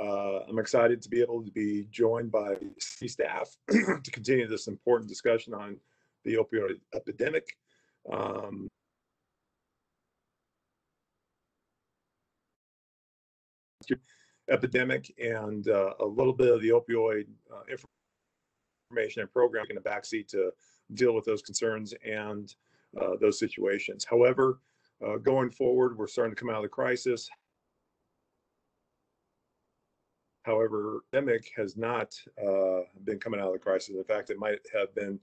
Uh, I'm excited to be able to be joined by city staff to continue this important discussion on the opioid epidemic. Um, epidemic and uh, a little bit of the opioid uh, information and program in a backseat to deal with those concerns and uh, those situations. However, uh, going forward, we're starting to come out of the crisis. However, pandemic has not uh, been coming out of the crisis. In fact, it might have been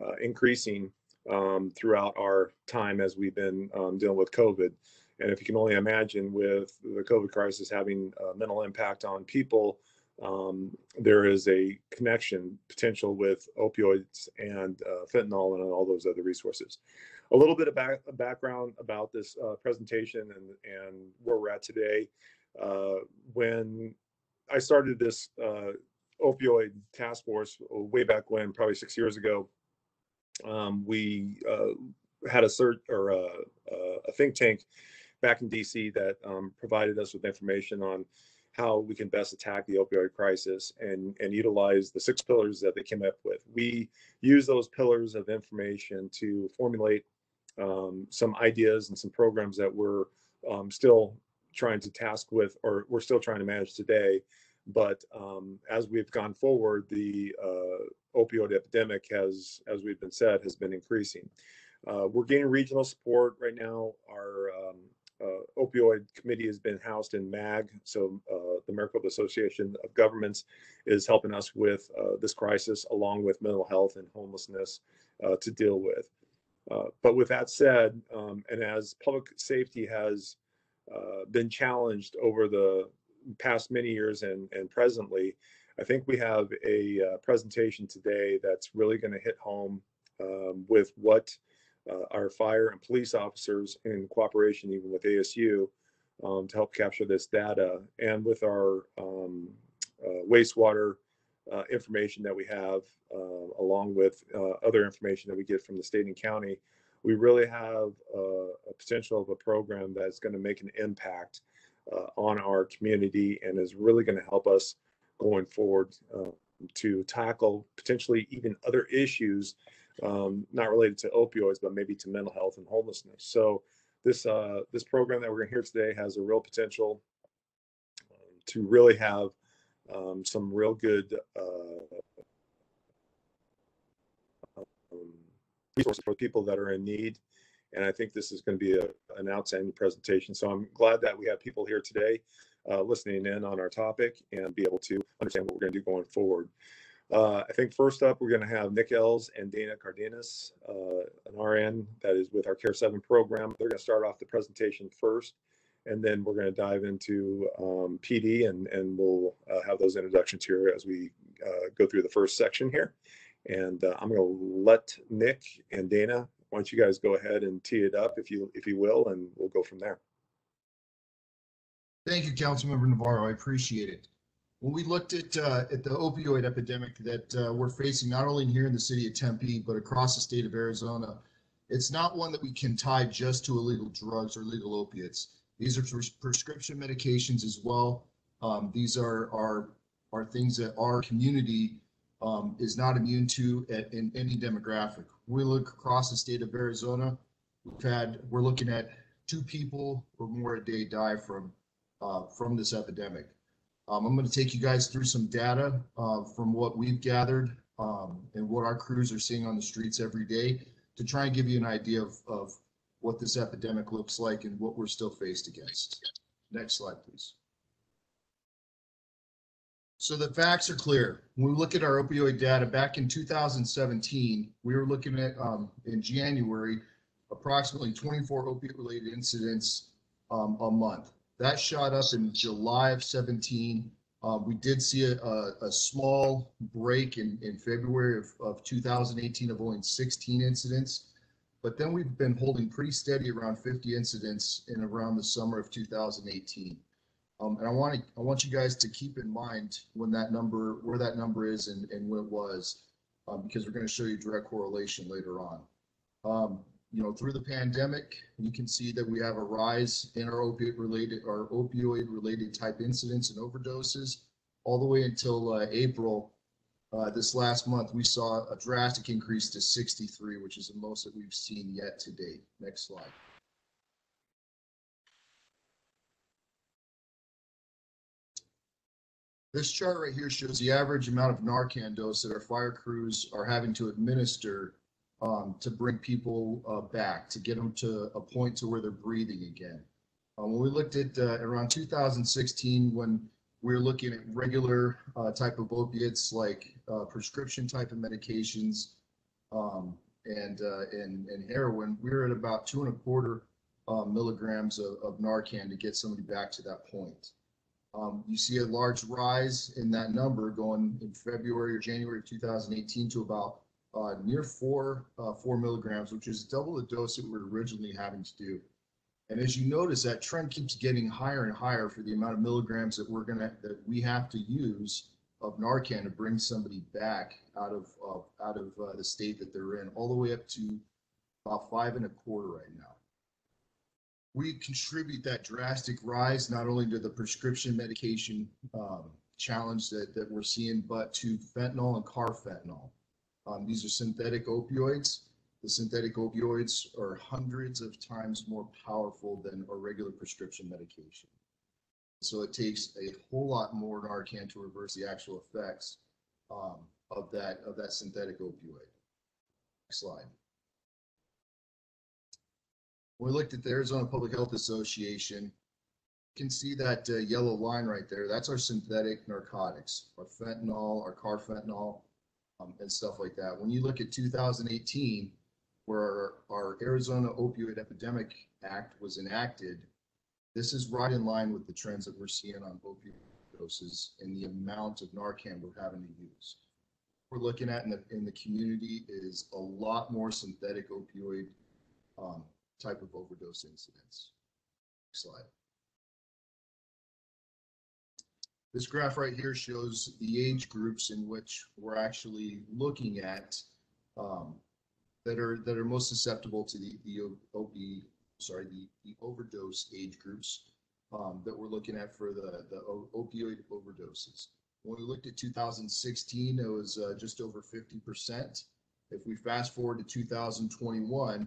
uh, increasing um, throughout our time as we've been um, dealing with COVID. And if you can only imagine with the COVID crisis having a mental impact on people, um, there is a connection potential with opioids and uh, fentanyl and all those other resources. A little bit of back, background about this uh, presentation and, and where we're at today. Uh, when I started this uh, opioid task force way back when, probably six years ago, um, we uh, had a cert or a, a, think tank back in DC that um, provided us with information on how we can best attack the opioid crisis and, and utilize the six pillars that they came up with. We use those pillars of information to formulate um, some ideas and some programs that we're um, still trying to task with or we're still trying to manage today. But um, as we've gone forward, the uh, opioid epidemic has, as we've been said, has been increasing. Uh, we're gaining regional support right now. Our um, uh, opioid committee has been housed in MAG, so uh, the Maricopa Association of Governments is helping us with uh, this crisis, along with mental health and homelessness uh, to deal with. But with that said, um, and as public safety has uh, been challenged over the past many years and, and presently, I think we have a presentation today that's really going to hit home um, with what uh, our fire and police officers in cooperation even with ASU um, to help capture this data and with our um, uh, wastewater uh, information that we have uh, along with uh, other information that we get from the state and county we really have a potential of a program that's going to make an impact uh, on our community and is really going to help us going forward to tackle potentially even other issues um, not related to opioids, but maybe to mental health and homelessness. So this uh, this program that we're going to hear today has a real potential um, to really have um, some real good uh, resources for people that are in need. And I think this is going to be a, an outstanding presentation. So I'm glad that we have people here today uh, listening in on our topic and be able to understand what we're going to do going forward. Uh, I think first up, we're going to have Nick Ells and Dana Cardenas, uh, an RN that is with our Care 7 program. They're going to start off the presentation first, and then we're going to dive into um, PD, and, and we'll uh, have those introductions here as we uh, go through the first section here. And uh, I'm going to let Nick and Dana, why don't you guys go ahead and tee it up if you if you will, and we'll go from there. Thank you, Councilmember Navarro. I appreciate it when we looked at uh, at the opioid epidemic that uh, we're facing not only here in the city of Tempe but across the state of Arizona, it's not one that we can tie just to illegal drugs or illegal opiates. These are pres- prescription medications as well. Um, these are are are things that our community um, is not immune to at, in any demographic. we look across the state of Arizona, we've had we're looking at two people or more a day die from uh, from this epidemic. Um, I'm going to take you guys through some data uh, from what we've gathered um, and what our crews are seeing on the streets every day to try and give you an idea of, of what this epidemic looks like and what we're still faced against. Next slide, please. So the facts are clear. When we look at our opioid data back in 2017, we were looking at um, in January approximately 24 opiate related incidents um, a month. That shot up in July of 17. Uh, we did see a, a, a, small break in, in February of, of 2018 of only 16 incidents, but then we've been holding pretty steady around 50 incidents in around the summer of 2018. Um, and I want to, I want you guys to keep in mind when that number, where that number is and, and when it was, um, because we're going to show you direct correlation later on. Um, you know, through the pandemic, you can see that we have a rise in our opiate related or opioid related type incidents and overdoses all the way until uh, April. Uh, this last month, we saw a drastic increase to 63, which is the most that we've seen yet to date. Next slide. This chart right here shows the average amount of Narcan dose that our fire crews are having to administer um, to bring people uh, back, to get them to a point to where they're breathing again. Uh, when we looked at uh, around 2016, when we were looking at regular uh, type of opiates like uh, prescription type of medications um, and, uh, and and heroin, we were at about two and a quarter milligrams of, of Narcan to get somebody back to that point. Um, you see a large rise in that number going in February or January of 2018 to about uh, near four uh, four milligrams, which is double the dose that we are originally having to do. And as you notice, that trend keeps getting higher and higher for the amount of milligrams that we're gonna that we have to use of Narcan to bring somebody back out of uh, out of uh, the state that they're in, all the way up to about five and a quarter right now we contribute that drastic rise not only to the prescription medication um, challenge that, that we're seeing, but to fentanyl and carfentanil. Um, these are synthetic opioids. The synthetic opioids are hundreds of times more powerful than a regular prescription medication. So it takes a whole lot more Narcan to reverse the actual effects um, of that of that synthetic opioid. Next slide. We looked at the Arizona Public Health Association, you can see that uh, yellow line right there. That's our synthetic narcotics, our fentanyl, our carfentanil, um, and stuff like that. When you look at 2018, where our, our Arizona Opioid Epidemic Act was enacted, this is right in line with the trends that we're seeing on opioid doses and the amount of Narcan we're having to use. We're looking at in the in the community is a lot more synthetic opioid um, type of overdose incidents. Next slide. This graph right here shows the age groups in which we're actually looking at um, that are that are most susceptible to the the OP, sorry the, the overdose age groups um, that we're looking at for the the opioid overdoses. When we looked at 2016, it was uh, just over 50%. If we fast forward to 2021,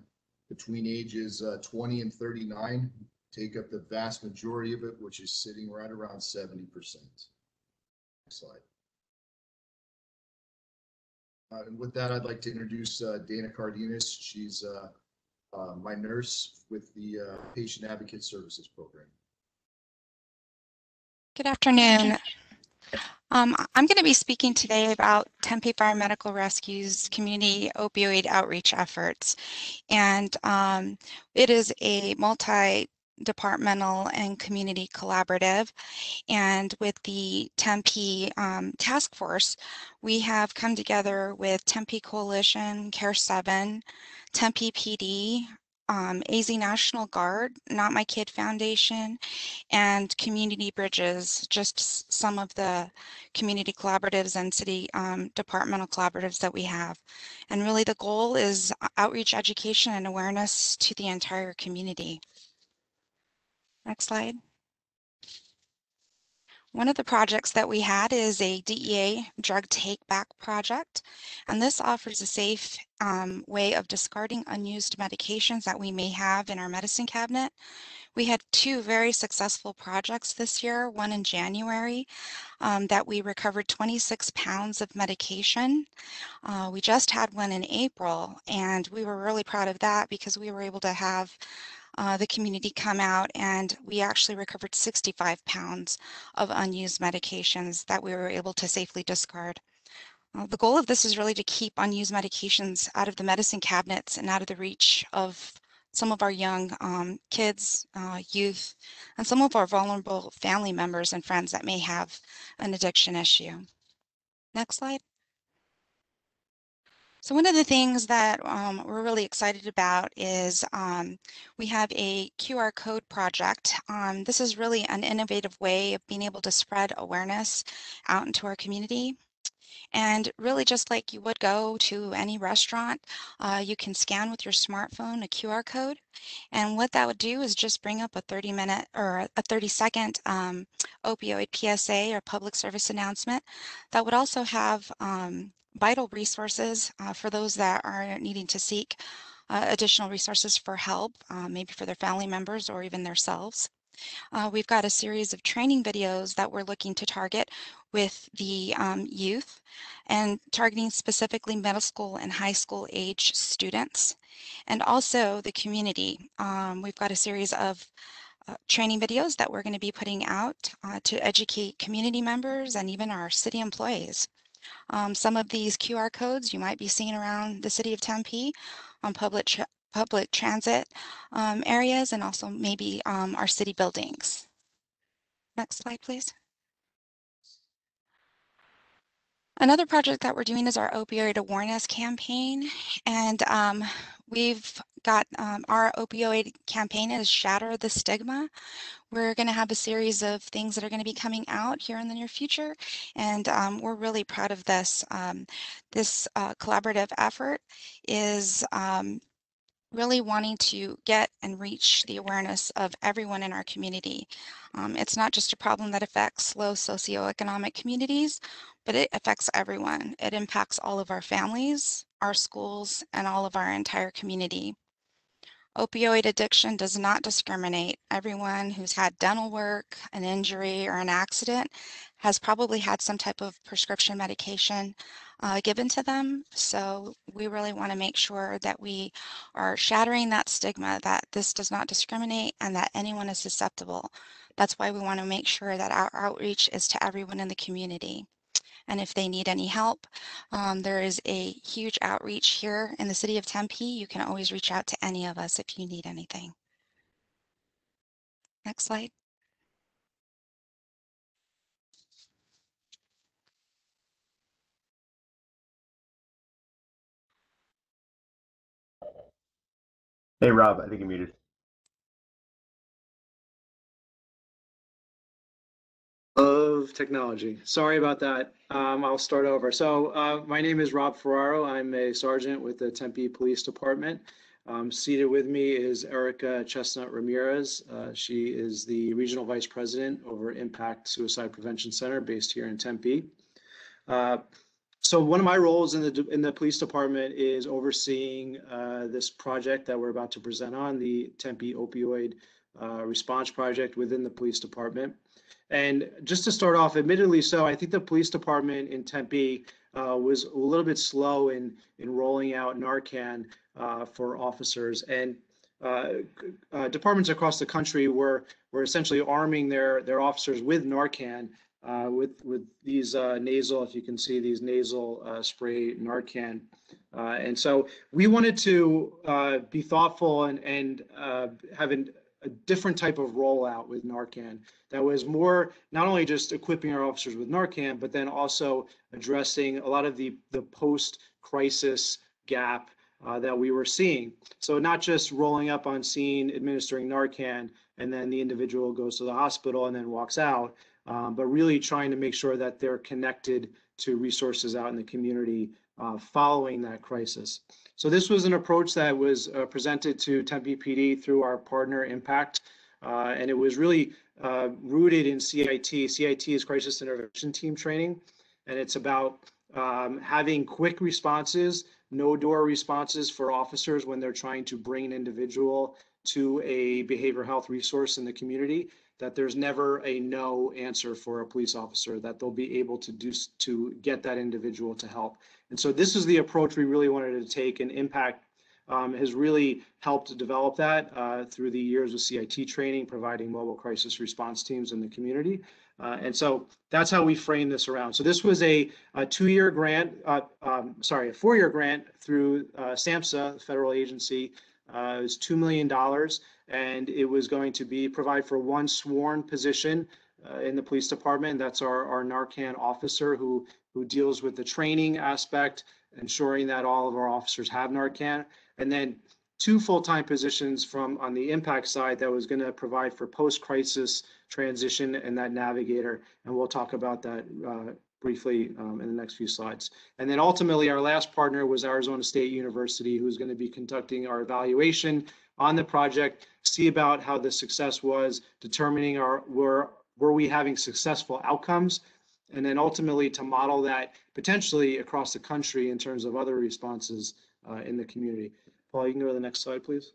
between ages uh, 20 and 39 take up the vast majority of it, which is sitting right around 70%. Next slide. Uh, and with that, I'd like to introduce uh, Dana Cardenas. She's uh, uh, my nurse with the uh, Patient Advocate Services Program. Good afternoon. Um, I'm going to be speaking today about Tempe Fire Medical Rescue's community opioid outreach efforts. And um, it is a multi departmental and community collaborative. And with the Tempe um, Task Force, we have come together with Tempe Coalition, Care 7, Tempe PD, um, AZ National Guard, Not My Kid Foundation, and Community Bridges, just some of the community collaboratives and city um, departmental collaboratives that we have. And really the goal is outreach, education, and awareness to the entire community. Next slide. One of the projects that we had is a DEA drug take back project, and this offers a safe um, way of discarding unused medications that we may have in our medicine cabinet. We had two very successful projects this year, one in January um, that we recovered 26 pounds of medication. Uh, we just had one in April, and we were really proud of that because we were able to have uh, the community come out and we actually recovered 65 pounds of unused medications that we were able to safely discard. Uh, the goal of this is really to keep unused medications out of the medicine cabinets and out of the reach of some of our young um, kids, uh, youth, and some of our vulnerable family members and friends that may have an addiction issue. Next slide. So one of the things that um, we're really excited about is um, we have a QR code project. Um, this is really an innovative way of being able to spread awareness out into our community. And really, just like you would go to any restaurant, uh, you can scan with your smartphone a QR code. And what that would do is just bring up a 30 minute or a 30 second um, opioid PSA or public service announcement that would also have um, vital resources uh, for those that are needing to seek uh, additional resources for help, uh, maybe for their family members or even themselves. Uh, we've got a series of training videos that we're looking to target with the um, youth and targeting specifically middle school and high school age students and also the community. Um, we've got a series of uh, training videos that we're going to be putting out uh, to educate community members and even our city employees. Um, some of these QR codes you might be seeing around the city of Tempe on public tra public transit um, areas and also maybe um, our city buildings. Next slide, please. Another project that we're doing is our opioid awareness campaign. And um, we've got um, our opioid campaign is Shatter the Stigma. We're going to have a series of things that are going to be coming out here in the near future. And um, we're really proud of this. Um, this uh, collaborative effort is um, really wanting to get and reach the awareness of everyone in our community. Um, it's not just a problem that affects low socioeconomic communities, but it affects everyone. It impacts all of our families, our schools, and all of our entire community. Opioid addiction does not discriminate. Everyone who's had dental work, an injury, or an accident has probably had some type of prescription medication uh, given to them. So we really want to make sure that we are shattering that stigma that this does not discriminate and that anyone is susceptible. That's why we want to make sure that our outreach is to everyone in the community. And if they need any help, um, there is a huge outreach here in the city of Tempe. You can always reach out to any of us if you need anything. Next slide. Hey, Rob, I think you're muted. Of technology. Sorry about that. Um, I'll start over. So uh, my name is Rob Ferraro. I'm a sergeant with the Tempe Police Department. Um, seated with me is Erica Chestnut Ramirez. Uh, she is the regional vice president over EMPACT Suicide Prevention Center based here in Tempe. Uh, so one of my roles in the in the police department is overseeing uh, this project that we're about to present on the Tempe opioid uh, response project within the police department. And just to start off, admittedly so, I think the police department in Tempe uh, was a little bit slow in in rolling out Narcan uh, for officers, and uh, uh, departments across the country were were essentially arming their their officers with Narcan. Uh, with with these uh, nasal, if you can see these nasal spray Narcan, and so we wanted to be thoughtful and and have an a different type of rollout with Narcan that was more not only just equipping our officers with Narcan, but then also addressing a lot of the, the post crisis gap uh, that we were seeing. So, not just rolling up on scene, administering Narcan, and then the individual goes to the hospital and then walks out, um, but really trying to make sure that they're connected to resources out in the community uh, following that crisis. So this was an approach that was uh, presented to Tempe PD through our partner EMPACT, uh, and it was really uh, rooted in CIT. CIT is Crisis Intervention Team Training, and it's about um, having quick responses, no door responses for officers when they're trying to bring an individual to a behavioral health resource in the community that there's never a no answer for a police officer that they'll be able to do to get that individual to help and so this is the approach we really wanted to take and EMPACT um, has really helped to develop that uh, through the years of CIT training, providing mobile crisis response teams in the community. Uh, and so that's how we frame this around. So this was a, a two-year grant, uh, um, sorry, a four-year grant through uh, SAMHSA, federal agency. Uh, it was $2 million and it was going to be provide for one sworn position uh, in the police department. That's our, our Narcan officer who, who deals with the training aspect, ensuring that all of our officers have Narcan. And then two full-time positions from on the EMPACT side that was going to provide for post-crisis transition and that navigator. And we'll talk about that uh, briefly um, in the next few slides. And then ultimately, our last partner was Arizona State University, who's going to be conducting our evaluation on the project, see about how the success was, determining our were were we having successful outcomes, and then ultimately to model that potentially across the country in terms of other responses uh, in the community. Paul, you can go to the next slide, please.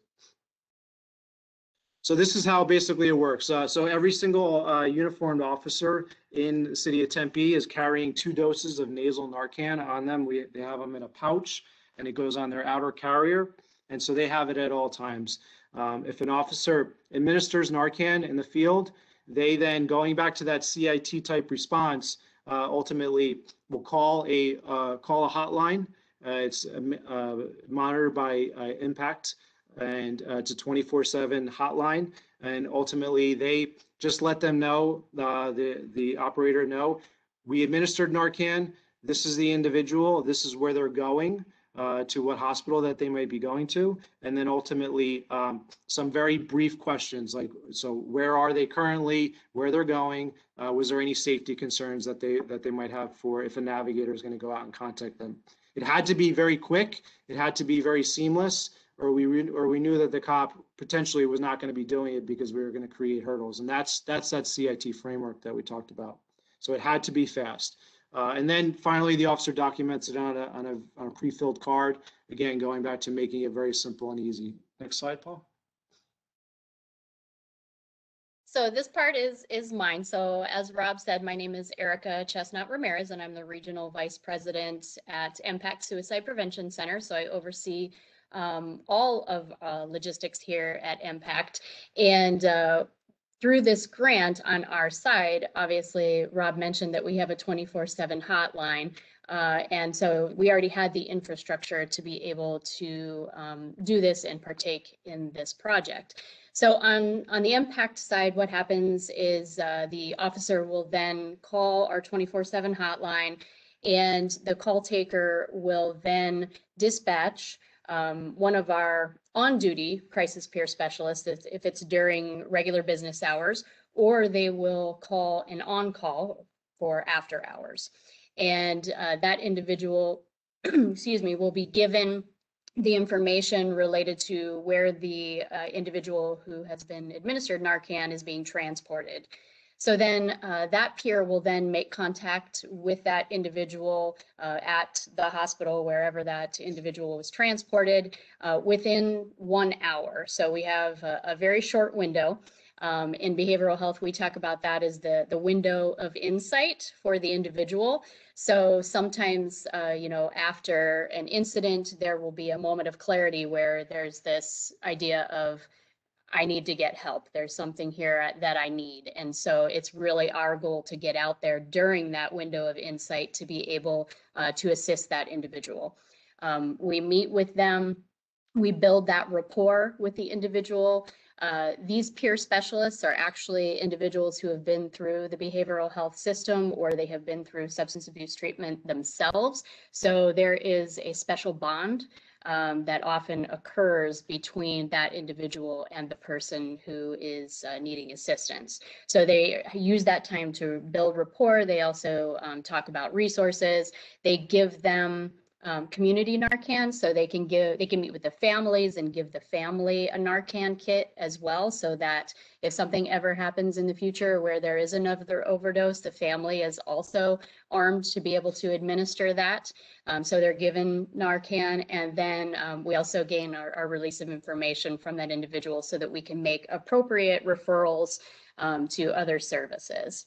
So this is how basically it works. Uh, so every single uh, uniformed officer in the city of Tempe is carrying two doses of nasal Narcan on them. We they have them in a pouch, and it goes on their outer carrier, and so they have it at all times. Um, if an officer administers Narcan in the field, they then going back to that CIT type response, ultimately will call a uh, call a hotline. Uh, it's uh, monitored by uh, EMPACT and uh, it's a 24/7 hotline. And ultimately, they just let them know the the operator know we administered Narcan. This is the individual. This is where they're going uh, to what hospital that they might be going to, and then ultimately um, some very brief questions like, so where are they currently, where they're going, uh, was there any safety concerns that they that they might have for if a navigator is going to go out and contact them. It had to be very quick. It had to be very seamless, or we or we knew that the cop potentially was not going to be doing it because we were going to create hurdles, and that's that's that CIT framework that we talked about. So it had to be fast. Uh, and then finally, the officer documents it on a, on a, on a pre-filled card. Again, going back to making it very simple and easy. Next slide, Paul. So this part is is mine. So as Rob said, my name is Erica Chestnut Ramirez, and I'm the regional vice president at EMPACT Suicide Prevention Center. So I oversee um, all of uh, logistics here at EMPACT. And uh, through this grant on our side, obviously, Rob mentioned that we have a 24/7 hotline. Uh, and so we already had the infrastructure to be able to um, do this and partake in this project. So on, on the EMPACT side, what happens is uh, the officer will then call our 24/7 hotline and the call taker will then dispatch um, one of our on-duty crisis peer specialists if, if it's during regular business hours, or they will call an on-call for after hours. And uh, that individual, excuse me, will be given the information related to where the uh, individual who has been administered Narcan is being transported. So then uh, that peer will then make contact with that individual uh, at the hospital, wherever that individual was transported, uh, within one hour. So we have a, a very short window. Um, in behavioral health, we talk about that as the, the window of insight for the individual. So sometimes, uh, you know, after an incident, there will be a moment of clarity where there's this idea of, I need to get help. There's something here that I need. And so it's really our goal to get out there during that window of insight to be able uh, to assist that individual. Um, we meet with them, we build that rapport with the individual. Uh, these peer specialists are actually individuals who have been through the behavioral health system or they have been through substance abuse treatment themselves. So there is a special bond um, that often occurs between that individual and the person who is uh, needing assistance. So they use that time to build rapport. They also um, talk about resources. They give them um, community Narcan, so they can give they can meet with the families and give the family a Narcan kit as well, so that if something ever happens in the future where there is another overdose, the family is also armed to be able to administer that. Um, so they're given Narcan, and then um, we also gain our, our, release of information from that individual so that we can make appropriate referrals um, to other services.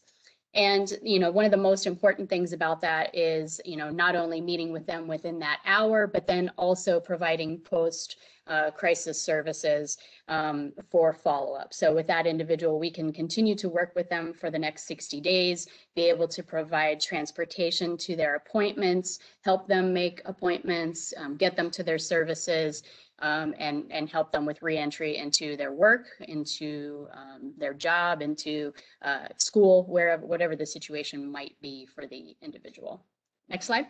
And, you know, one of the most important things about that is, you know, not only meeting with them within that hour, but then also providing post uh, crisis services um, for follow-up. So with that individual, we can continue to work with them for the next 60 days, be able to provide transportation to their appointments, help them make appointments, um, get them to their services, um, and, and help them with reentry into their work, into um, their job, into uh, school, wherever, whatever the situation might be for the individual. Next slide.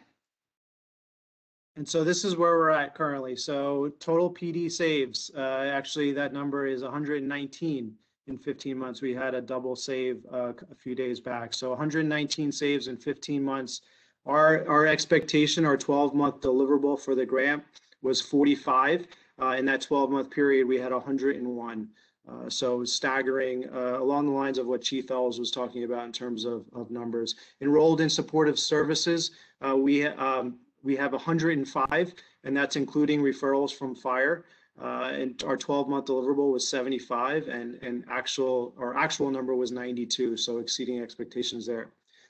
And so this is where we're at currently. So total PD saves, uh, actually that number is hundred and nineteen in fifteen months. We had a double save, uh, a few days back. So hundred and nineteen saves in fifteen months. Our, our expectation, our twelve month deliverable for the grant was forty-five. Uh, in that twelve month period, we had hundred and one. Uh, so staggering, uh, along the lines of what Chief Ells was talking about in terms of, of numbers. Enrolled in supportive services, uh, we, um, we have 105, and that's including referrals from fire. Uh, and our 12-month deliverable was 75, and and actual our actual number was 92, so exceeding expectations there.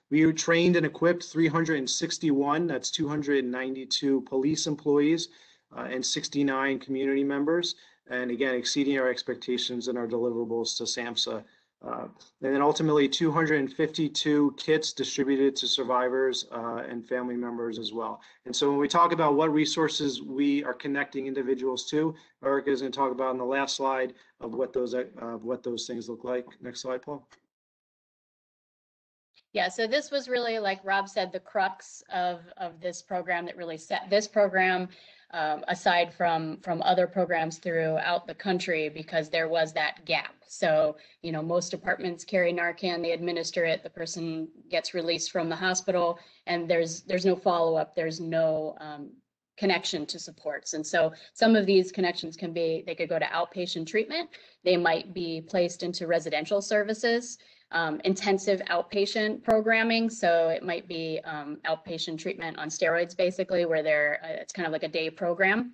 We trained and equipped 361. That's 292 police employees uh, and 69 community members, and again exceeding our expectations and our deliverables to SAMHSA. Uh, and then ultimately 252 kits distributed to survivors uh, and family members as well. And so when we talk about what resources we are connecting individuals to, Erica is going to talk about on the last slide of what those uh, what those things look like. Next slide, Paul. Yeah, so this was really, like Rob said, the crux of, of this program that really set this program um, aside from, from other programs throughout the country because there was that gap. So, you know, most departments carry Narcan, they administer it, the person gets released from the hospital and there's, there's no follow-up, there's no um, connection to supports. And so some of these connections can be, they could go to outpatient treatment, they might be placed into residential services um, intensive outpatient programming. So it might be um, outpatient treatment on steroids, basically, where they're, uh, it's kind of like a day program.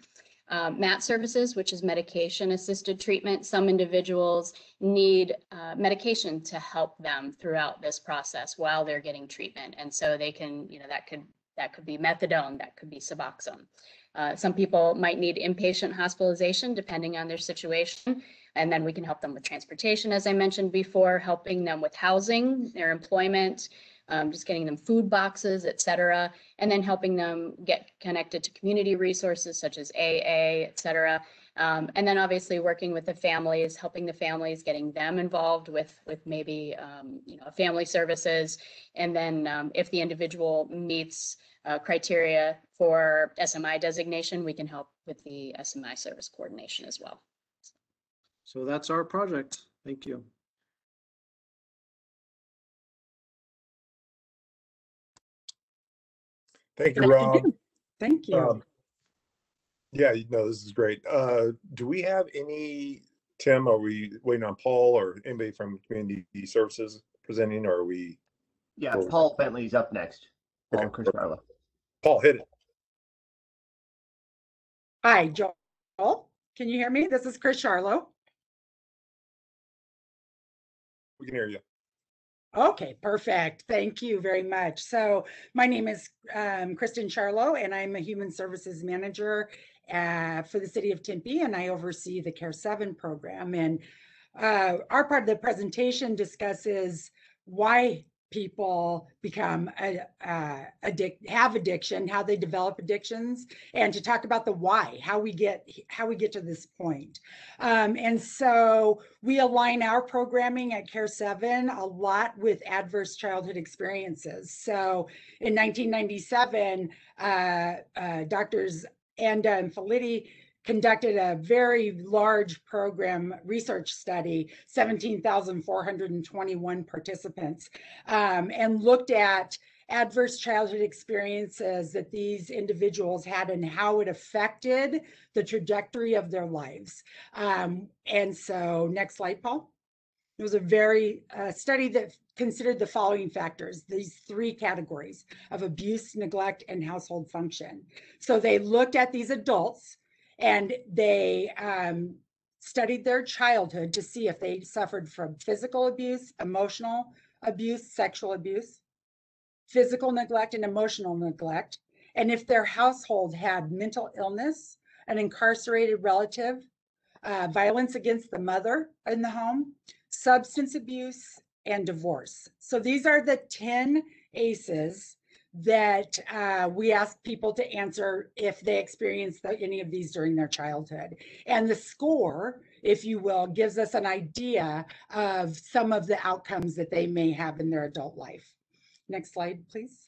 Um, MAT services, which is medication assisted treatment. Some individuals need uh, medication to help them throughout this process while they're getting treatment. And so they can, you know, that could that could be methadone, that could be Suboxone. Uh, some people might need inpatient hospitalization depending on their situation. And then we can help them with transportation, as I mentioned before, helping them with housing, their employment, um, just getting them food boxes, et cetera, and then helping them get connected to community resources such as AA, et cetera. Um, and then obviously working with the families, helping the families, getting them involved with with maybe um, you know family services, and then um, if the individual meets uh, criteria for SMI designation, we can help with the SMI service coordination as well. So that's our project. Thank you. Thank you, Thank Rob. you. Thank you. Um, Yeah, you know, this is great. Uh, do we have any, Tim, are we waiting on Paul or anybody from community services presenting or are we? Yeah, Cool. Paul Bentley's up next. Paul Okay, Chris Carlo. Paul, hit it. Hi, Joel. Can you hear me? This is Chris Charlo. We can hear you. Okay, perfect. Thank you very much. So my name is um, Kristen Charlo, and I'm a Human Services Manager uh, for the City of Tempe, and I oversee the Care 7 program. And uh, our part of the presentation discusses why people become uh, uh, addict have addiction how they develop addictions and to talk about the why how we get how we get to this point. Um, and so we align our programming at care 7 a lot with adverse childhood experiences. So in 1997 uh, uh, doctors Anda and Felitti conducted a very large program research study, 17,421 participants, um, and looked at adverse childhood experiences that these individuals had and how it affected the trajectory of their lives. Um, and so, next slide, Paul. It was a very uh, study that considered the following factors, these three categories of abuse, neglect, and household function. So they looked at these adults and they um, studied their childhood to see if they suffered from physical abuse, emotional abuse, sexual abuse, physical neglect, and emotional neglect, and if their household had mental illness, an incarcerated relative, uh, violence against the mother in the home, substance abuse, and divorce. So these are the 10 ACEs that uh, we ask people to answer if they experienced any of these during their childhood. And the score, if you will, gives us an idea of some of the outcomes that they may have in their adult life. Next slide, please.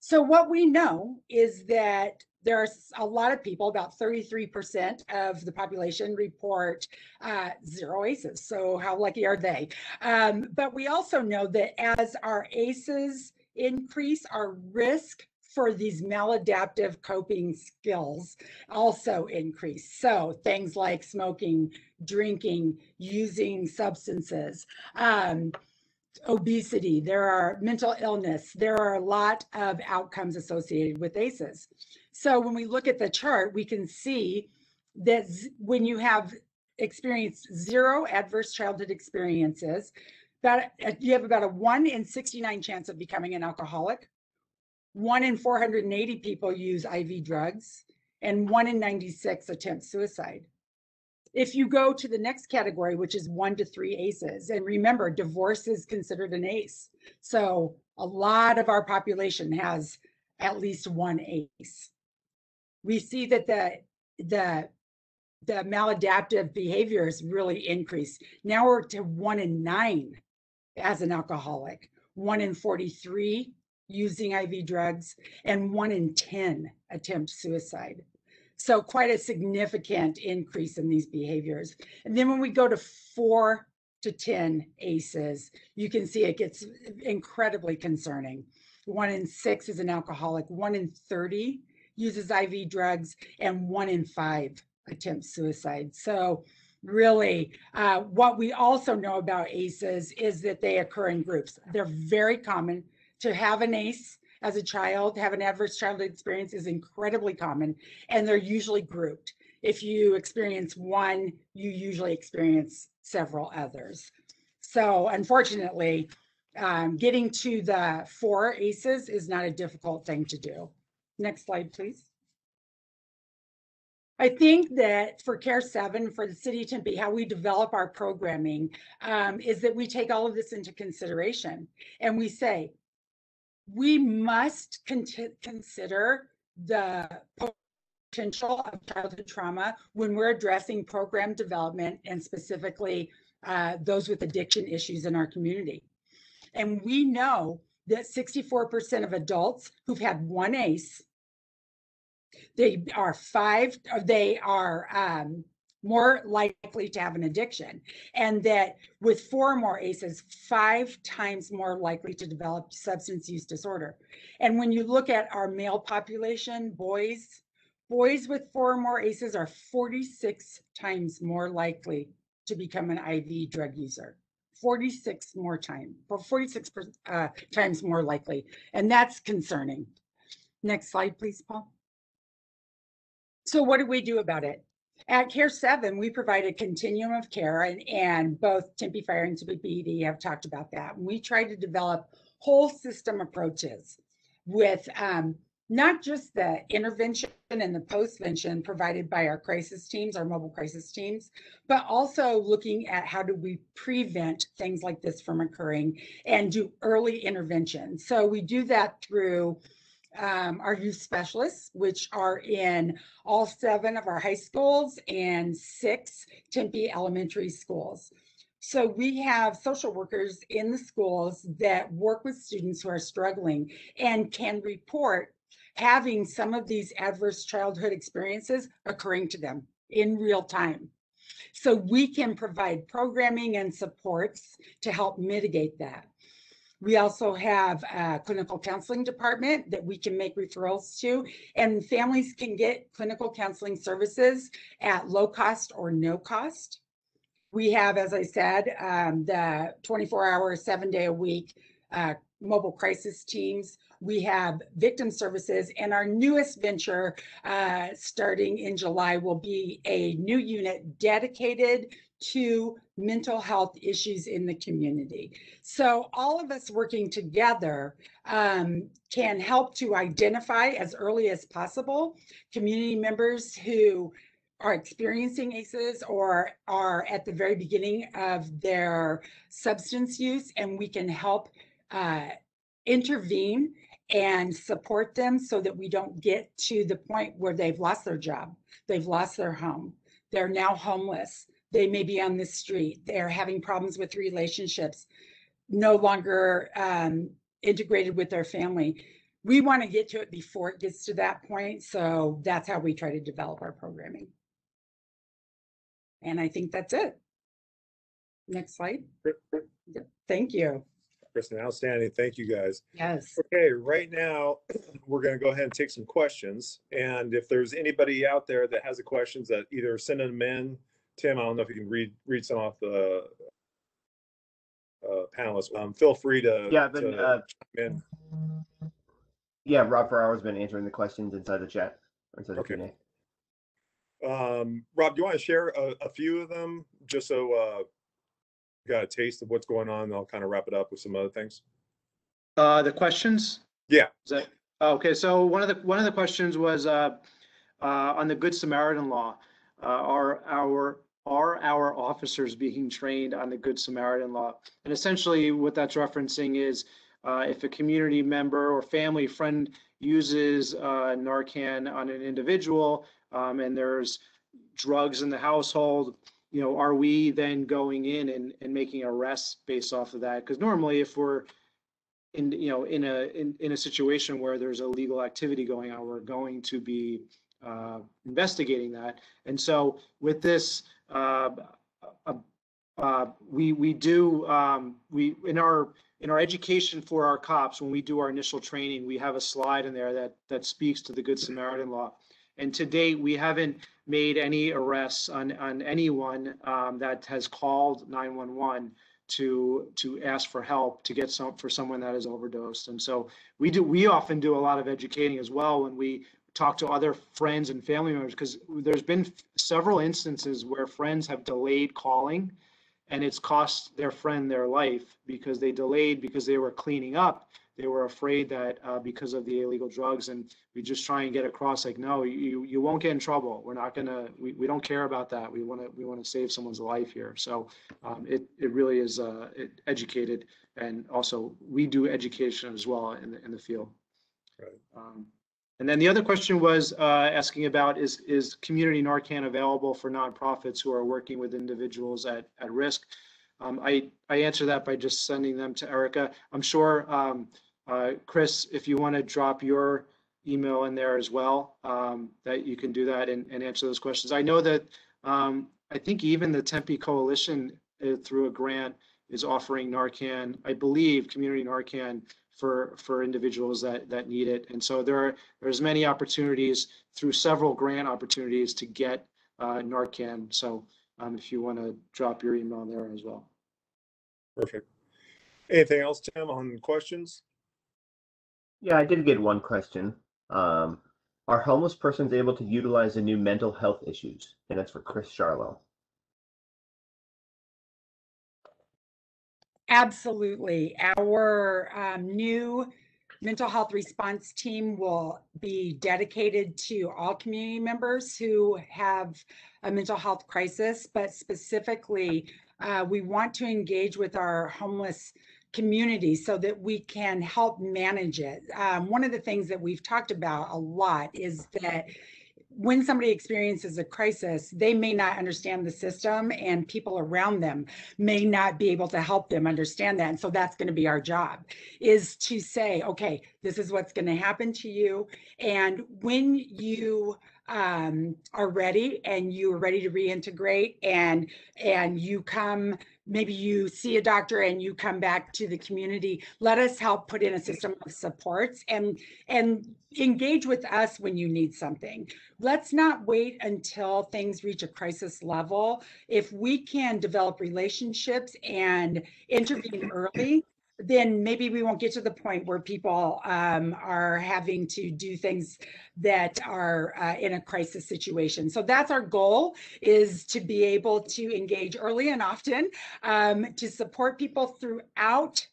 So what we know is that there are a lot of people, about 33% of the population report uh, zero ACEs. So how lucky are they? Um, but we also know that as our ACEs increase, our risk for these maladaptive coping skills also increase. So things like smoking, drinking, using substances, um, obesity, there are mental illness, there are a lot of outcomes associated with ACEs. So when we look at the chart, we can see that when you have experienced zero adverse childhood experiences, uh, you have about a one in 69 chance of becoming an alcoholic. One in 480 people use IV drugs and one in 96 attempt suicide. If you go to the next category, which is one to three ACEs, and remember, divorce is considered an ACE. So a lot of our population has at least one ACE. We see that the, the, the maladaptive behaviors really increase. Now we're to one in nine as an alcoholic, one in 43 using IV drugs, and one in 10 attempt suicide. So quite a significant increase in these behaviors. And then when we go to four to 10 ACEs, you can see it gets incredibly concerning. One in six is an alcoholic, one in 30 uses IV drugs, and one in five attempts suicide. So really, uh, what we also know about ACEs is that they occur in groups. They're very common to have an ACE as a child, have an adverse childhood experience is incredibly common, and they're usually grouped. If you experience one, you usually experience several others. So unfortunately, um, getting to the four ACEs is not a difficult thing to do. Next slide, please. I think that for CARE 7, for the city of Tempe, how we develop our programming um, is that we take all of this into consideration and we say, we must con consider the potential of childhood trauma when we're addressing program development and specifically uh, those with addiction issues in our community. And we know that 64% of adults who've had one ACE, they are five, they are um, more likely to have an addiction. And that with four or more ACEs, five times more likely to develop substance use disorder. And when you look at our male population, boys, boys with four or more ACEs are 46 times more likely to become an IV drug user. 46 more time, 46 uh, times more likely. And that's concerning. Next slide, please, Paul. So what do we do about it? At CARE 7, we provide a continuum of care, and, and both Tempe Fire and Tempe PD have talked about that. We try to develop whole system approaches with um, not just the intervention and the postvention provided by our crisis teams, our mobile crisis teams, but also looking at how do we prevent things like this from occurring and do early intervention. So we do that through um, our youth specialists, which are in all seven of our high schools and six Tempe elementary schools. So we have social workers in the schools that work with students who are struggling and can report having some of these adverse childhood experiences occurring to them in real time. So we can provide programming and supports to help mitigate that. We also have a clinical counseling department that we can make referrals to, and families can get clinical counseling services at low cost or no cost. We have, as I said, um, the 24 hour, seven day a week uh, mobile crisis teams. We have victim services, and our newest venture uh, starting in July will be a new unit dedicated to mental health issues in the community. So all of us working together um, can help to identify as early as possible community members who are experiencing ACEs or are at the very beginning of their substance use, and we can help uh, intervene and support them so that we don't get to the point where they've lost their job, they've lost their home, they're now homeless, they may be on the street. They're having problems with relationships, no longer um, integrated with their family. we want to get to it before it gets to that point. So that's how we try to develop our programming. And I think that's it. Next slide. Thank you. Kristen, outstanding. Thank you, guys. Yes. Okay, right now, we're gonna go ahead and take some questions. And if there's anybody out there that has a questions that either send them in, Tim, I don't know if you can read, read some off the uh, panelists, um, feel free to. Yeah, but to uh, chime in. yeah, Rob Ferraro's been answering the questions inside the chat. or Inside the Okay. Q&A. Um, Rob, do you want to share a, a few of them, just so, uh, you got a taste of what's going on, and I'll kind of wrap it up with some other things? Uh, the questions? Yeah. Is that, okay, so one of the, one of the questions was, uh, uh, on the Good Samaritan law. Uh, are our, are our officers being trained on the Good Samaritan law? And essentially what that's referencing is, uh, if a community member or family friend uses, uh, Narcan on an individual, um, and there's drugs in the household, you know, are we then going in and, and making arrests based off of that? Because normally if we're in, you know, in a, in, in a situation where there's illegal activity going on, we're going to be uh, investigating that. And so with this, uh, uh, uh, we, we do, um, we, in our, in our education for our cops, when we do our initial training, we have a slide in there that, that speaks to the Good Samaritan law. And to date, we haven't made any arrests on, on anyone um, that has called 911 to, to ask for help to get some, for someone that is overdosed. And so we do, we often do a lot of educating as well when we talk to other friends and family members, because there's been several instances where friends have delayed calling and it's cost their friend their life because they delayed because they were cleaning up. They were afraid that uh, because of the illegal drugs and we just try and get across like, no, you, you won't get in trouble. We're not gonna, we, we don't care about that. We want to, we want to save someone's life here. So um, it, it really is uh, it educated and also we do education as well in the, in the field. Right. Um, and then the other question was uh, asking about is, is community Narcan available for nonprofits who are working with individuals at, at risk? Um, I, I answer that by just sending them to Erica. I'm sure, um, uh, Chris, if you want to drop your email in there as well, um, that you can do that and, and answer those questions. I know that um, I think even the Tempe Coalition uh, through a grant is offering Narcan, I believe, community Narcan for, for individuals that, that need it. And so there are, there's many opportunities through several grant opportunities to get uh, Narcan. So um, if you want to drop your email there as well. Perfect. Anything else, Tim, on questions? Yeah, I did get one question. Um, are homeless persons able to utilize the new mental health issues? And that's for Chris Charlo. Absolutely. Our um, new mental health response team will be dedicated to all community members who have a mental health crisis, but specifically, uh, we want to engage with our homeless community so that we can help manage it. Um, one of the things that we've talked about a lot is that when somebody experiences a crisis, they may not understand the system and people around them may not be able to help them understand that. And so that's going to be our job is to say, okay, this is what's going to happen to you. And when you um, are ready and you are ready to reintegrate and and you come maybe you see a doctor and you come back to the community let us help put in a system of supports and and engage with us when you need something. Let's not wait until things reach a crisis level. If we can develop relationships and intervene early then maybe we won't get to the point where people um, are having to do things that are uh, in a crisis situation. So that's our goal is to be able to engage early and often um, to support people throughout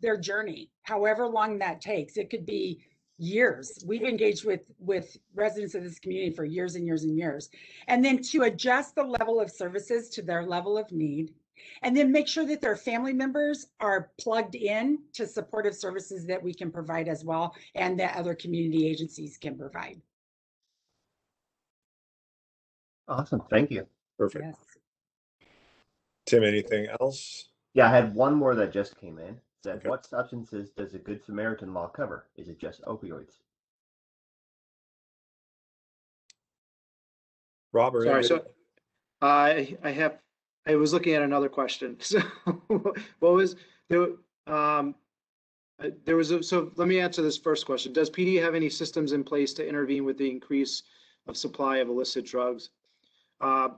their journey, however long that takes. It could be years. We've engaged with with residents of this community for years and years and years. And then to adjust the level of services to their level of need and then make sure that their family members are plugged in to supportive services that we can provide as well and that other community agencies can provide. Awesome. Thank you. Perfect. Yes. Tim, anything else? Yeah, I had one more that just came in. Said, Okay. what substances does a Good Samaritan law cover? Is it just opioids? Robert. Sorry, so I, I have, I was looking at another question. So what was, there, um, uh, there was, a so let me answer this first question. Does PD have any systems in place to intervene with the increase of supply of illicit drugs? Uh,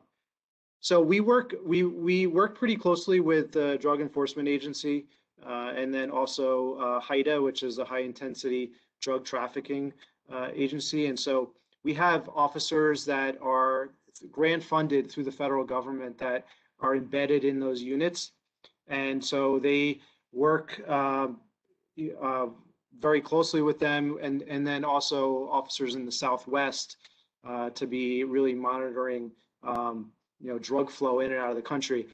So we work, we, we work pretty closely with the Drug Enforcement Agency uh, and then also uh, HIDTA, which is a high intensity drug trafficking uh, agency. And so we have officers that are grant funded through the federal government that are embedded in those units. And so they work y- uh, very closely with them and, and then also officers in the Southwest uh, to be really monitoring, um, you know, drug flow in and out of the country.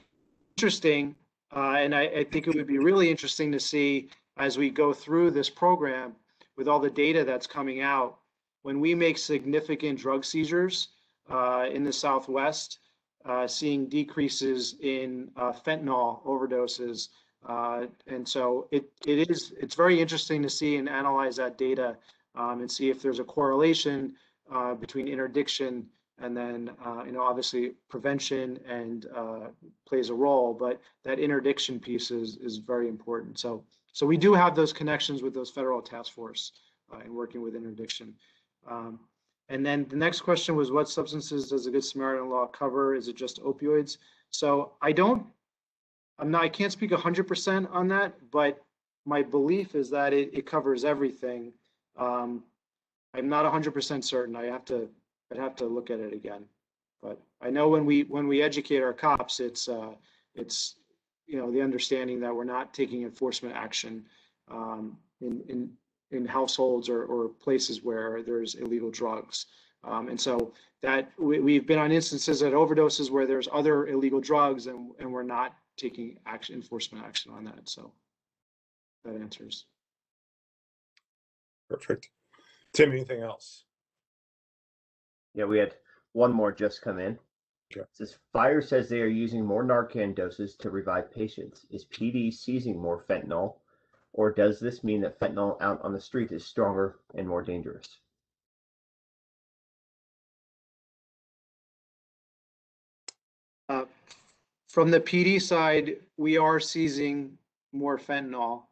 Interesting, uh, and I, I think it would be really interesting to see as we go through this program with all the data that's coming out, when we make significant drug seizures uh, in the Southwest, uh, seeing decreases in uh, fentanyl overdoses. Uh, and so it, it is, it's very interesting to see and analyze that data um, and see if there's a correlation uh, between interdiction and then, uh, you know, obviously prevention and uh, plays a role, but that interdiction piece is, is very important. So, so we do have those connections with those federal task force in working with interdiction. Um, and then the next question was what substances does the Good Samaritan law cover? Is it just opioids? So I don't, I'm not, I can't speak hundred percent on that, but my belief is that it, it covers everything. Um, I'm not hundred percent certain. I have to, I'd have to look at it again. But I know when we, when we educate our cops, it's, uh, it's, you know, the understanding that we're not taking enforcement action, um, in, in, in households or, or places where there's illegal drugs. Um, and so that we, we've been on instances at overdoses where there's other illegal drugs and, and we're not taking action, enforcement action on that. So that answers. Perfect. Tim, anything else? Yeah, we had one more just come in. Okay. It Says fire says they are using more Narcan doses to revive patients. Is PD seizing more fentanyl, or does this mean that fentanyl out on the street is stronger and more dangerous? Uh, From the PD side, we are seizing more fentanyl.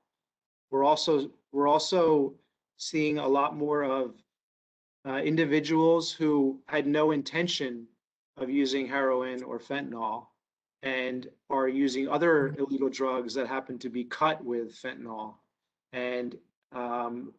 We're also, we're also seeing a lot more of uh, individuals who had no intention of using heroin or fentanyl and are using other illegal drugs that happen to be cut with fentanyl. And um,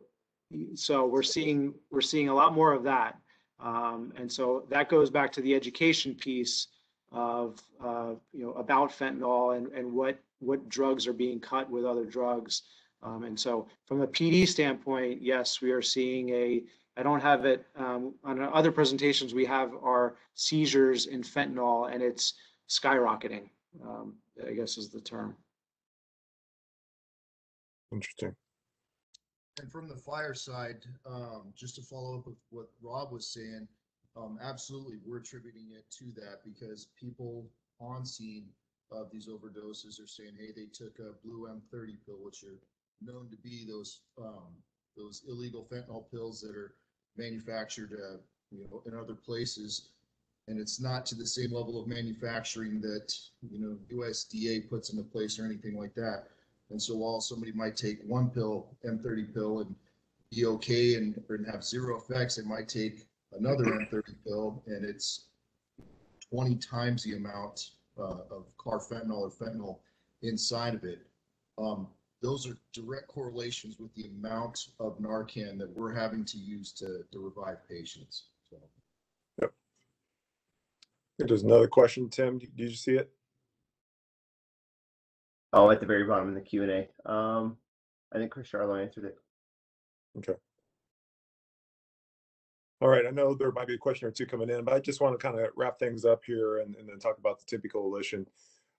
so we're seeing, we're seeing a lot more of that. Um, and so that goes back to the education piece of, uh, you know, about fentanyl and, and what, what drugs are being cut with other drugs. Um, and so from a PD standpoint, yes, we are seeing a, I don't have it, um, on other presentations, we have our seizures in fentanyl and it's skyrocketing, um, I guess is the term. Interesting. And from the fire side, um, just to follow up with what Rob was saying, um, absolutely, we're attributing it to that because people on scene of these overdoses are saying, hey, they took a blue M30 pill, which are known to be those, um, those illegal fentanyl pills that are manufactured, uh, you know, in other places. And it's not to the same level of manufacturing that, you know, USDA puts into place or anything like that. And so while somebody might take one pill, M30 pill, and be okay and, and have zero effects, they might take another M30 pill and it's 20 times the amount uh, of carfentanil or fentanyl inside of it. Um, those are direct correlations with the amount of Narcan that we're having to use to, to revive patients. There's another question, Tim. Did you see it? Oh, at the very bottom in the Q and A. Um, I think Chris Charlo answered it. Okay. All right, I know there might be a question or two coming in, but I just want to kind of wrap things up here and, and then talk about the Tempe Coalition.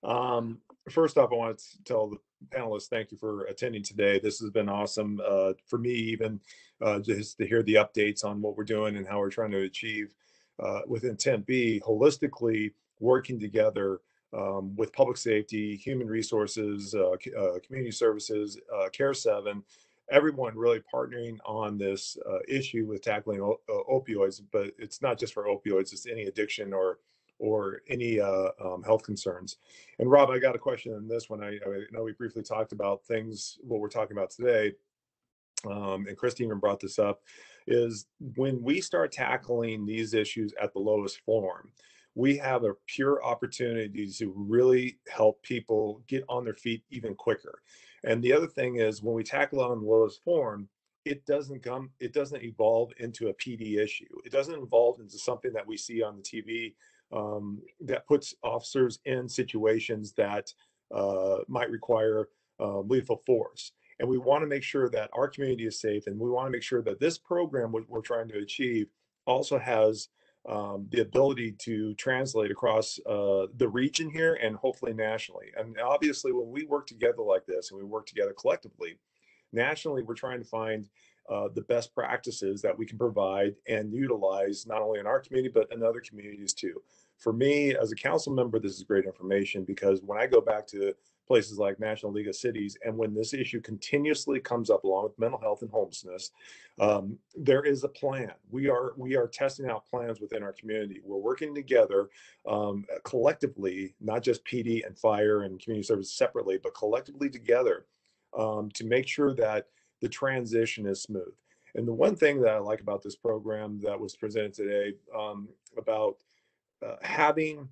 Um, first off, I want to tell the panelists thank you for attending today. This has been awesome uh, for me, even uh, just to hear the updates on what we're doing and how we're trying to achieve uh, within Tempe holistically working together um, with public safety, human resources, uh, uh, community services, uh, Care 7, everyone really partnering on this uh, issue with tackling uh, opioids. But it's not just for opioids; it's any addiction or or any uh, um, health concerns. And Rob, I got a question on this one. I, I know we briefly talked about things what we're talking about today, um, and Christine even brought this up. Is when we start tackling these issues at the lowest form, we have a pure opportunity to really help people get on their feet even quicker. And the other thing is when we tackle on the lowest form, it doesn't come, it doesn't evolve into a PD issue. It doesn't evolve into something that we see on the TV um, that puts officers in situations that uh, might require uh, lethal force. And we want to make sure that our community is safe, and we want to make sure that this program, what we're trying to achieve, also has um, the ability to translate across uh, the region here and hopefully nationally. And obviously, when we work together like this and we work together collectively, nationally, we're trying to find uh, the best practices that we can provide and utilize not only in our community, but in other communities too. For me, as a council member, this is great information because when I go back to places like National League of Cities, and when this issue continuously comes up along with mental health and homelessness, um, there is a plan. We are we are testing out plans within our community. We're working together um, collectively, not just PD and fire and community services separately, but collectively together um, to make sure that the transition is smooth. And the one thing that I like about this program that was presented today um, about uh, having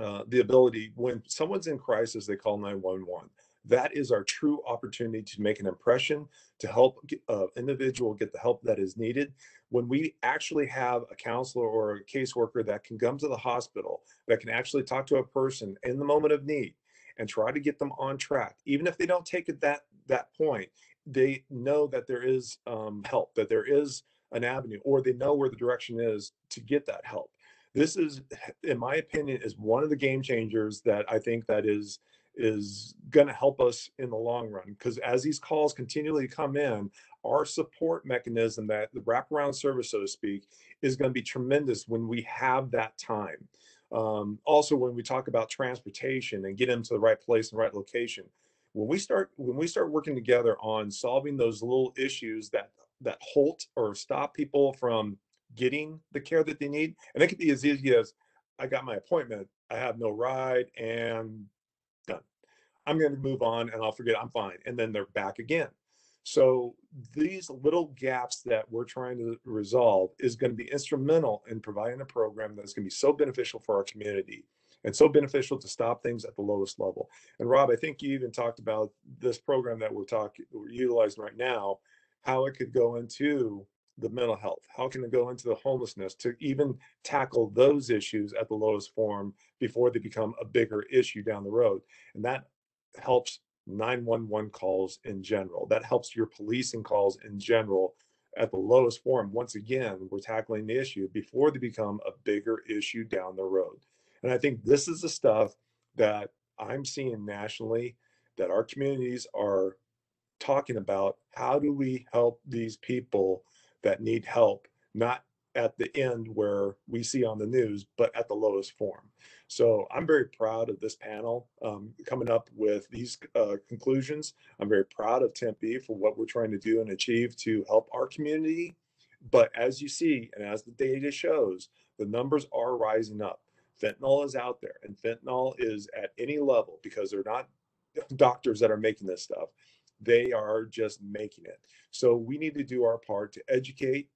uh, the ability when someone's in crisis, they call 911. That is our true opportunity to make an impression to help an individual get the help that is needed. When we actually have a counselor or a caseworker that can come to the hospital, that can actually talk to a person in the moment of need and try to get them on track, even if they don't take it that that point, they know that there is um, help, that there is an avenue, or they know where the direction is to get that help this is in my opinion is one of the game changers that i think that is is going to help us in the long run. Because as these calls continually come in our support mechanism that the wraparound service so to speak is going to be tremendous when we have that time. Um, also when we talk about transportation and get them to the right place and right location when we start when we start working together on solving those little issues that that halt or stop people from getting the care that they need. And it could be as easy as I got my appointment, I have no ride, and done. I'm going to move on and I'll forget I'm fine. And then they're back again. So these little gaps that we're trying to resolve is going to be instrumental in providing a program that's going to be so beneficial for our community and so beneficial to stop things at the lowest level. And Rob, I think you even talked about this program that we're talking we're utilizing right now, how it could go into the mental health? How can it go into the homelessness to even tackle those issues at the lowest form before they become a bigger issue down the road? And that helps 911 calls in general. That helps your policing calls in general at the lowest form. Once again, we're tackling the issue before they become a bigger issue down the road. And I think this is the stuff that I'm seeing nationally that our communities are talking about. How do we help these people that need help, not at the end where we see on the news, but at the lowest form. So I'm very proud of this panel um, coming up with these uh, conclusions. I'm very proud of Tempe for what we're trying to do and achieve to help our community. But as you see, and as the data shows, the numbers are rising up. Fentanyl is out there, and fentanyl is at any level because they're not doctors that are making this stuff. They are just making it. So we need to do our part to educate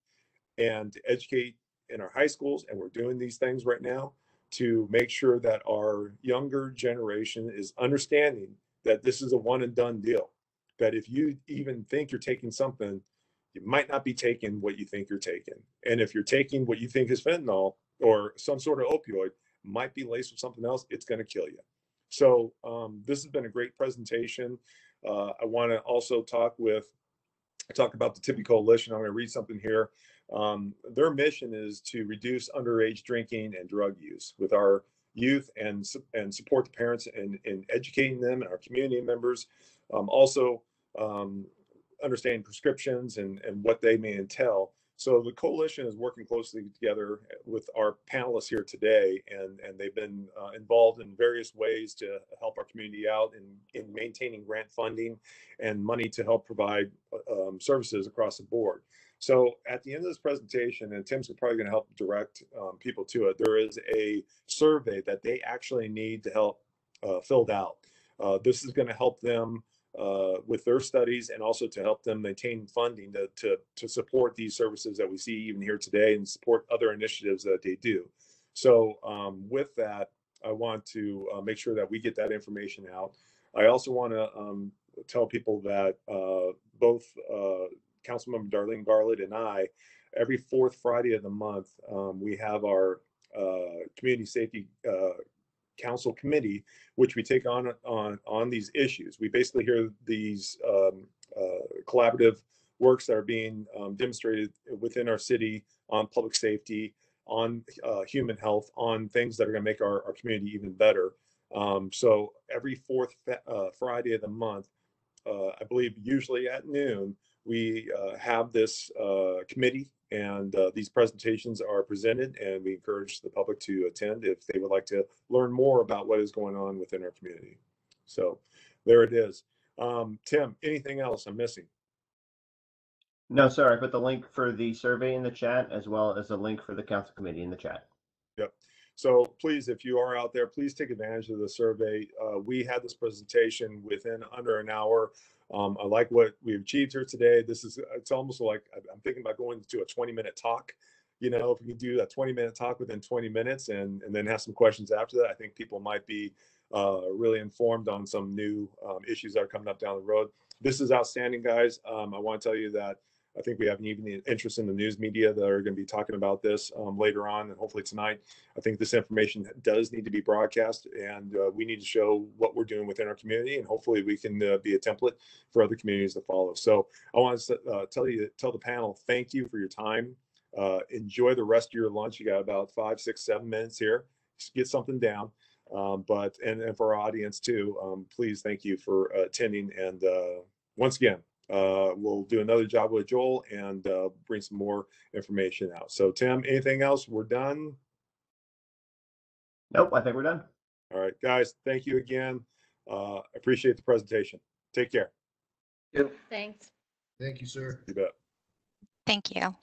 and to educate in our high schools. And we're doing these things right now to make sure that our younger generation is understanding that this is a one and done deal. That if you even think you're taking something, you might not be taking what you think you're taking. And if you're taking what you think is fentanyl or some sort of opioid, might be laced with something else, it's going to kill you. So um, this has been a great presentation. Uh, I want to also talk with talk about the Tempe Coalition. I'm going to read something here. Um, their mission is to reduce underage drinking and drug use with our youth and and support the parents in, in educating them and our community members. Um, also, um, understanding prescriptions and, and what they may entail So the coalition is working closely together with our panelists here today, and, and they've been uh, involved in various ways to help our community out in, in maintaining grant funding and money to help provide um, services across the board. So at the end of this presentation, and Tim's probably going to help direct um, people to it, there is a survey that they actually need to help uh, filled out. Uh, this is going to help them uh, with their studies and also to help them maintain funding to, to, to support these services that we see even here today and support other initiatives that they do. So um, with that, I want to uh, make sure that we get that information out. I also want to um, tell people that uh, both uh, Councilmember Doreen Garlid and I, every fourth Friday of the month, um, we have our uh, Community Safety uh, Council Committee, which we take on on on these issues. We basically hear these um, uh, collaborative works that are being um, demonstrated within our city on public safety, on uh, human health, on things that are going to make our, our community even better. Um, so every fourth uh, Friday of the month, uh, I believe usually at noon, we uh, have this uh, committee and uh, these presentations are presented and we encourage the public to attend if they would like to learn more about what is going on within our community. So there it is. Um, Tim, anything else I'm missing? No, sir. I put the link for the survey in the chat as well as a link for the council committee in the chat. Yep. So please, if you are out there, please take advantage of the survey. Uh, we had this presentation within under an hour. Um, I like what we achieved here today. This is, it's almost like I'm thinking about going to a 20 minute talk. You know, if we can do a 20 minute talk within 20 minutes and, and then have some questions after that, I think people might be uh, really informed on some new um, issues that are coming up down the road. This is outstanding, guys. Um, I want to tell you that I think we have an even interest in the news media that are going to be talking about this um, later on and hopefully tonight. I think this information does need to be broadcast and uh, we need to show what we're doing within our community and hopefully we can uh, be a template for other communities to follow. So I want to uh, tell you, tell the panel, thank you for your time. Uh, enjoy the rest of your lunch. You got about five, six, seven minutes here. Just get something down. Um, but, and, and for our audience too, um, please thank you for attending. And uh, once again, uh, we'll do another Java with Joel and uh, bring some more information out. So, Tim, anything else? We're done. Nope, I think we're done. All right, guys, thank you again. Uh, appreciate the presentation. Take care. Yep. Thanks. Thank you, sir. You bet. Thank you.